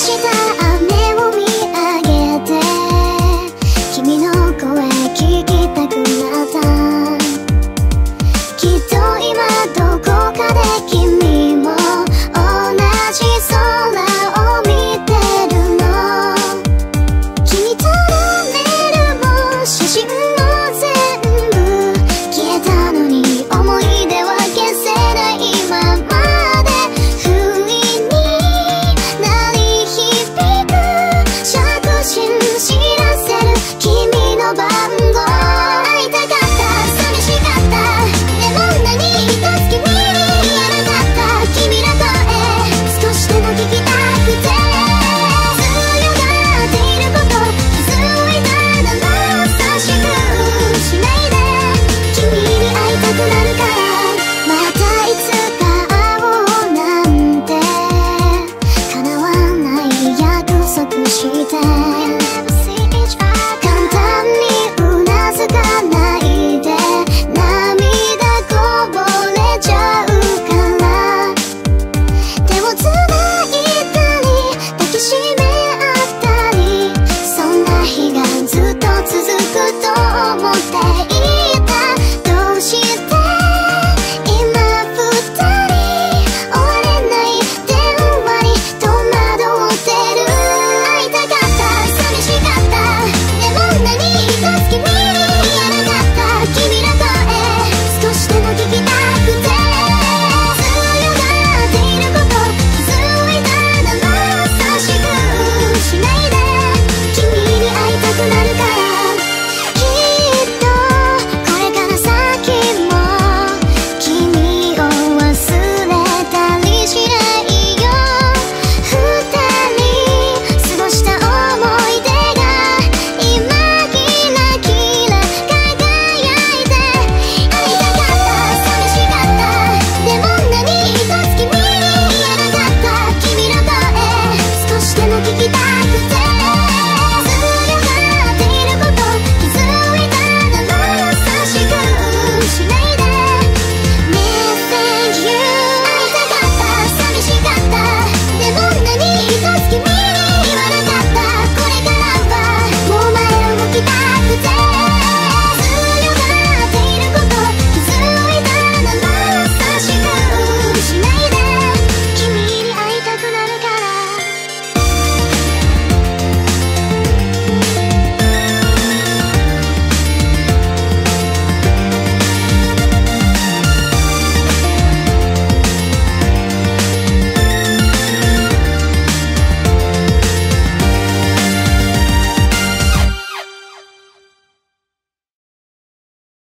した。back the day